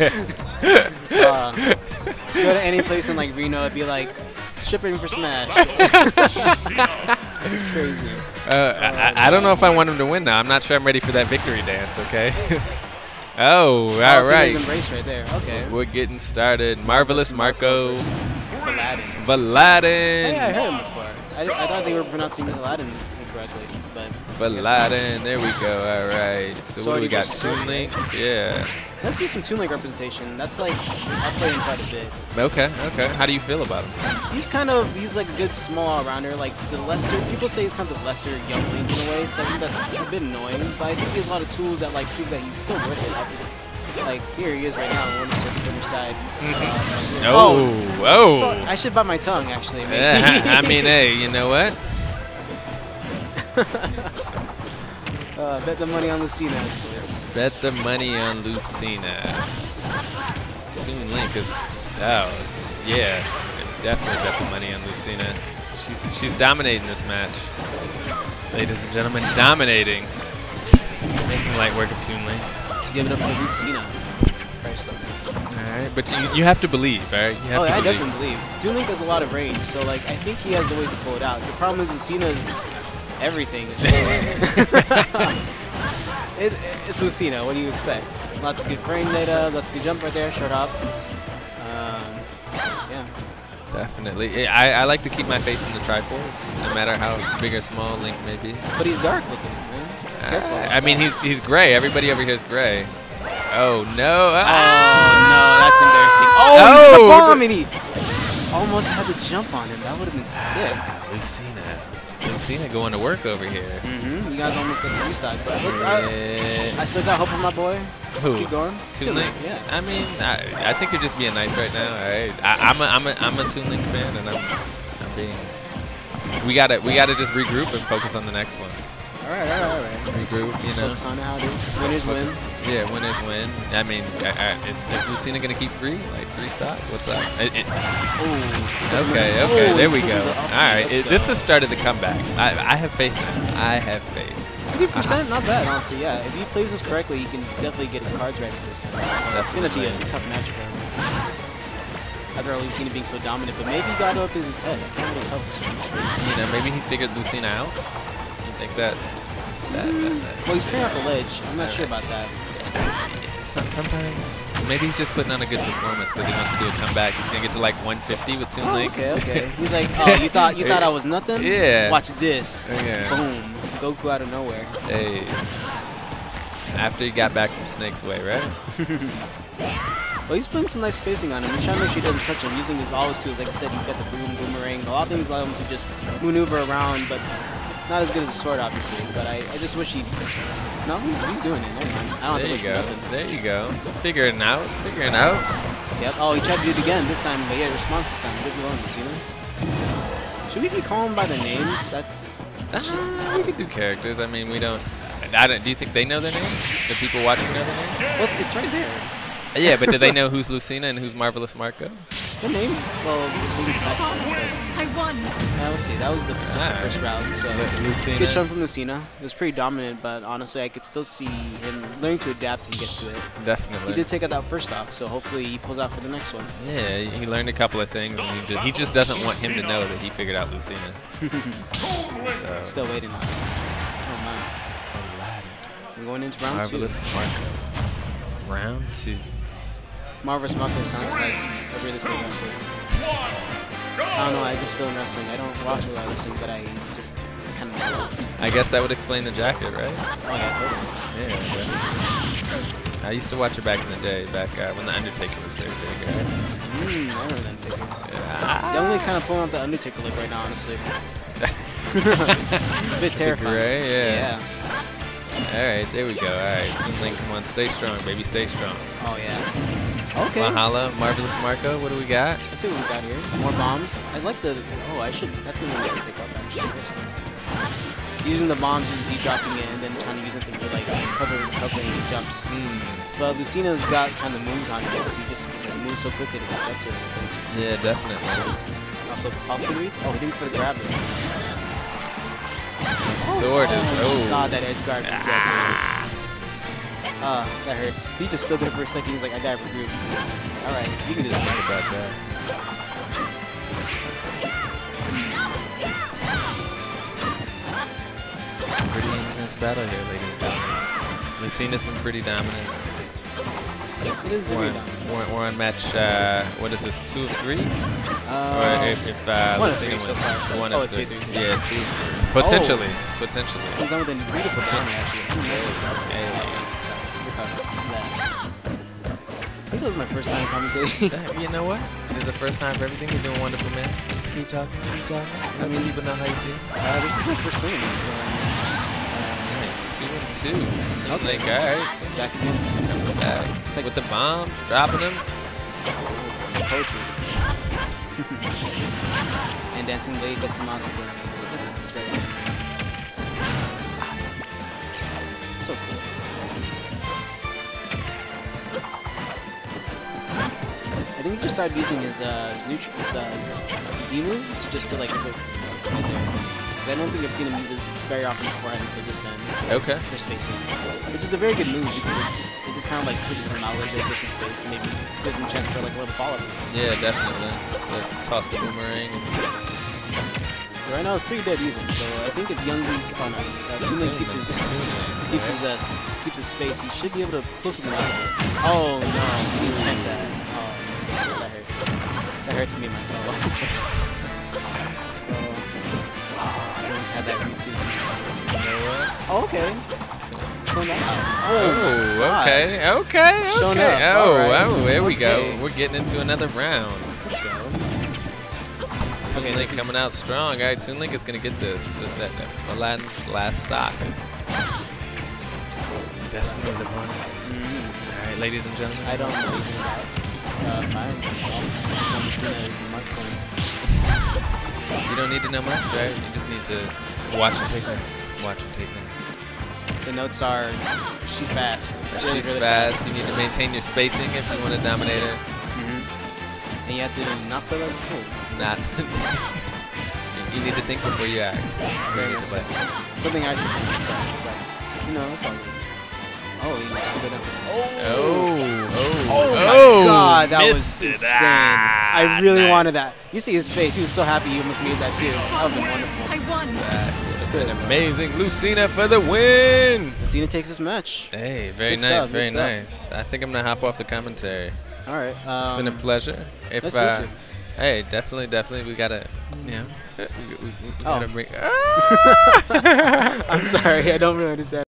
uh, go to any place in like Reno, it'd be like shipping for Smash. it's crazy. Uh, I, I don't know if I want him to win now. I'm not sure I'm ready for that victory dance. Okay. oh, all oh, right. Embrace right there. Okay. We're getting started. Marvelous Marco. Vuhladdin. Vuhladdin. Hey, I heard him before. I, I thought they were pronouncing Vuhladdin incorrectly, but. Vuhladdin. There we go. All right. So what do we got? Toon Link. Yeah. Let's do some Toon Link representation. That's like I play him quite a bit. Okay. Okay. How do you feel about him? He's kind of he's like a good small rounder. Like the lesser people say he's kind of the lesser young Link in a way. So I think that's a bit annoying. But I think he has a lot of tools that like prove that he's still worth it. Like here he is right now, one circuit other side. Mm-hmm. Uh, oh, oh! I should bite my tongue actually. Yeah, I mean, hey, you know what? uh, bet the money on Lucina. Bet the money on Lucina. Toon Link is, oh, yeah, definitely bet the money on Lucina. She's she's dominating this match, ladies and gentlemen, dominating. Making light work of Toon Link. Give it up for Lucina. Alright, but you, you have to believe, alright? oh, I believe. definitely believe. Toon Link has a lot of range, so like I think he has the ways to pull it out. The problem is Lucina's everything. it, it's Lucina. What do you expect? Lots of good frame data, lots of good jump right there, short up. Um, yeah. Definitely. I, I like to keep my face in the trifolds, no matter how big or small Link may be. But he's dark looking, man. Uh, I mean, he's he's gray. Everybody over here is gray. Oh, no. Ah! Oh, no, that's embarrassing. Oh, oh! the bomb, and he almost had to jump on him. That would have been sick. Lucina. Lucina going to work over here. Mm-hmm. You guys almost got the restock, but looks, I, I still got hope for my boy. Who? Let's keep going. Toon Link. Yeah. I mean, I, I think you're just being nice right now. All right. I, am a I'm a I'm a Toon Link fan, and I'm I'm being. We gotta we gotta just regroup and focus on the next one. All right, all right, all right. Regroup, you know. Focus on how it is. Winners win. Yeah, winners win. I mean, I, I, is, is Lucina gonna keep three, like three stock? What's up? It, it, okay, okay, there we go. All right, it, this is started the comeback. I, I have faith in it. I have faith. 50 percent, not bad, honestly. Yeah, if he plays this correctly, he can definitely get his cards right for this. That's gonna be a tough match for him. After Lucina being so dominant, but maybe he got up in his head. I can't really tell. You know, maybe he figured Lucina out. You think that? that, that, that well, he's clearing off the ledge. I'm not sure about that sometimes maybe he's just putting on a good performance because he wants to do a comeback. He's gonna get to like 150 with Toon oh, Okay, okay. He's like, oh, you thought you thought I was nothing? Yeah. Watch this. Yeah. Boom. Goku out of nowhere. Hey. After he got back from Snake's Way, right? well, he's putting some nice spacing on him. He's trying to make sure he doesn't touch him. Using his all his tools. Like I said, he's got the boom, boomerang. A lot of things allow him to just maneuver around, but not as good as a sword, obviously, but I, I just wish he... No, he's, he's doing it. Never mind. I don't there you go. There you go. Figuring it out. Figuring it out. Yep. Oh, he tried to do it again this time, but yeah, response this time. Good bonus, you know? Should we be calling by their names? That's... Uh, we could do characters. I mean, we don't... I don't. Do you think they know their names? The people watching know their names? Well, it's right there. Yeah, but do they know who's Lucina and who's Marvelous Marco? The name? Well, I won. Yeah, we'll see. That was the, right. the first round. So Lucina. good shot from Lucina. It was pretty dominant, but honestly, I could still see him learning to adapt and get to it. Definitely. He did take out that first stock, so hopefully he pulls out for the next one. Yeah, he learned a couple of things. And he, just, he just doesn't want him to know that he figured out Lucina. so. Still waiting on it. Oh, man. We're going into round Marvelous two. Marco. Round two. Marvelous Marco sounds like a really cool wrestler. I don't know, I just feel in wrestling. I don't watch a lot of wrestling, but I just kind of I guess that would explain the jacket, right? Oh, yeah, totally. Yeah, I used to watch it back in the day, back uh, when The Undertaker was very big, right? Mmm, I remember The Undertaker. Yeah. Definitely kind of pulling out The Undertaker look right now, honestly. it's a bit terrifying. Right? Yeah. yeah. All right, there we go. All right, Toon Link, come on, stay strong, baby, stay strong. Oh, yeah. Okay. Mahala, Marvelous Marco, what do we got? Let's see what we got here. More bombs. I like the... Oh, I should... That's what I to pick up, actually. Using the bombs and Z-dropping it and then trying to use something for, like, covering, covering jumps. Mm. But Lucina's got kind of moves on it because he just you know, moves so quickly to catch up to it. Yeah, definitely. Also, off the read? Oh, he didn't put a grab. Sword oh, is... Oh. God, that edge guard. Ah. Ah, that hurts. He just stood there for a second. He's like, I got it removed. All right, you can do that. about that. Pretty intense battle here, ladies and gentlemen. Lucina's been pretty dominant. It is We're down. we're, on match, uh, what is this, two of three? Uh, or if, if uh, one of three so far. One Oh, of two, three. three. Yeah, two. Potentially. Potentially. comes down with a beautiful timing, actually. Ooh, nice. Hey. Think it was my first time commentating. You know what? It's the first time for everything. You're doing wonderful, man. Just keep talking, keep talking. I mean- people know how you feel. uh, this is my first tournament, so um, Nice. Two and two. Two Okay. like, all right. uh, back. Coming back. With the bombs, dropping them. Poetry. and Dancing Blade gets him onto the. This I think he just started using his uh his, neutral, his uh Z move to just to like put right there. 'Cause I don't think I've seen him use it very often before until just then Okay. for spacing. Which is a very good move because it's, it just kind of like pushes him out a little bit, him space, and maybe gives him a chance for like a little follow-up. Yeah, definitely. Yeah, toss the boomerang. So right now it's pretty dead even. So I think if Young Lee, oh no, uh, keeps his keeps his uh, keeps his space, he should be able to push him out of it. Oh no, he sent that. Yes, that hurts. That hurts me myself. so, oh, I almost had that read too. You know what? Oh, okay. Showing. Oh, God. okay, okay, okay. Oh, alright. oh, there we Okay. go. We're getting into another round. Let's go. Toon Okay, Link coming out strong. All right, Toon Link is gonna get this. That, that, that Aladdin's last stock is Destiny is upon us. Mm, All right, ladies and gentlemen. I don't know anything about uh, fire. I'm just gonna use a mark point. You don't need to know much, right? You just need to watch and take notes. Watch and take notes. The notes are she's fast. Really, She's really fast. You need to maintain your spacing if you want to dominate her. Mhm. And you have to not play like a fool. Not. you need to think before you act. Very You need much to so. play. Something I should do sometimes, but you know, it's all good. Oh, you can go down. Oh, oh, Oh my oh, god, that was missed it. insane. Ah, I really nice. wanted that. You see his face, he was so happy you almost made that too. That would have been wonderful. I won. That would have been amazing. Lucina for the win. Lucina takes this match. Hey, very Good nice, stuff, very nice. I think I'm gonna hop off the commentary. Alright. Um, It's been a pleasure. If nice uh, hey, definitely, definitely, we gotta, you know, we, we, we, we Oh. gotta bring. I'm sorry, I don't really understand.